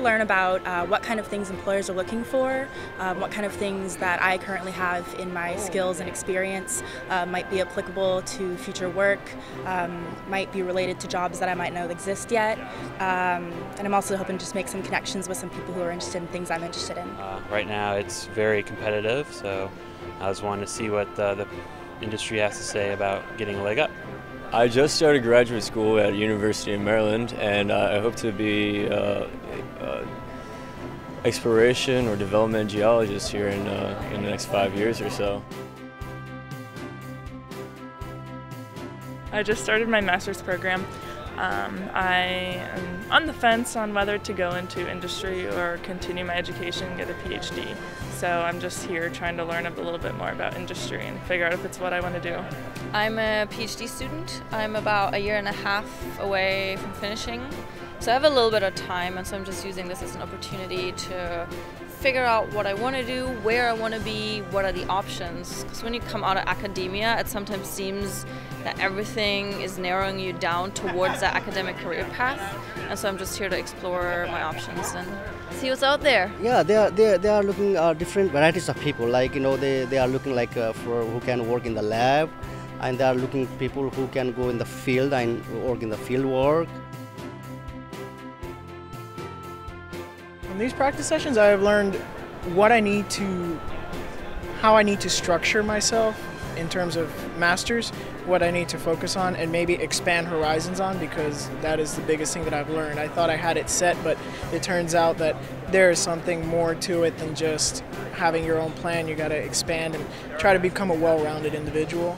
learn about uh, what kind of things employers are looking for, um, what kind of things that I currently have in my skills and experience uh, might be applicable to future work, um, might be related to jobs that I might know exist yet. Um, and I'm also hoping to just make some connections with some people who are interested in things I'm interested in. Uh, right now it's very competitive, so I was wanting to see what uh, the industry has to say about getting a leg up. I just started graduate school at University of Maryland, and uh, I hope to be uh, uh, exploration or development geologist here in, uh, in the next five years or so. I just started my master's program. Um, I am on the fence on whether to go into industry or continue my education, and get a PhD. So I'm just here trying to learn a little bit more about industry and figure out if it's what I want to do. I'm a PhD student. I'm about a year and a half away from finishing. So I have a little bit of time, and so I'm just using this as an opportunity to figure out what I want to do, where I want to be, what are the options. Because when you come out of academia, it sometimes seems that everything is narrowing you down towards that academic career path. And so I'm just here to explore my options and see what's out there. Yeah, they are they, are, they are looking uh, different varieties of people. Like you know, they, they are looking like uh, for who can work in the lab, and they are looking people who can go in the field and work in the field work. From these practice sessions, I have learned what I need to, how I need to structure myself in terms of masters, what I need to focus on, and maybe expand horizons on because that is the biggest thing that I've learned. I thought I had it set, but it turns out that there is something more to it than just having your own plan. You got to expand and try to become a well rounded individual.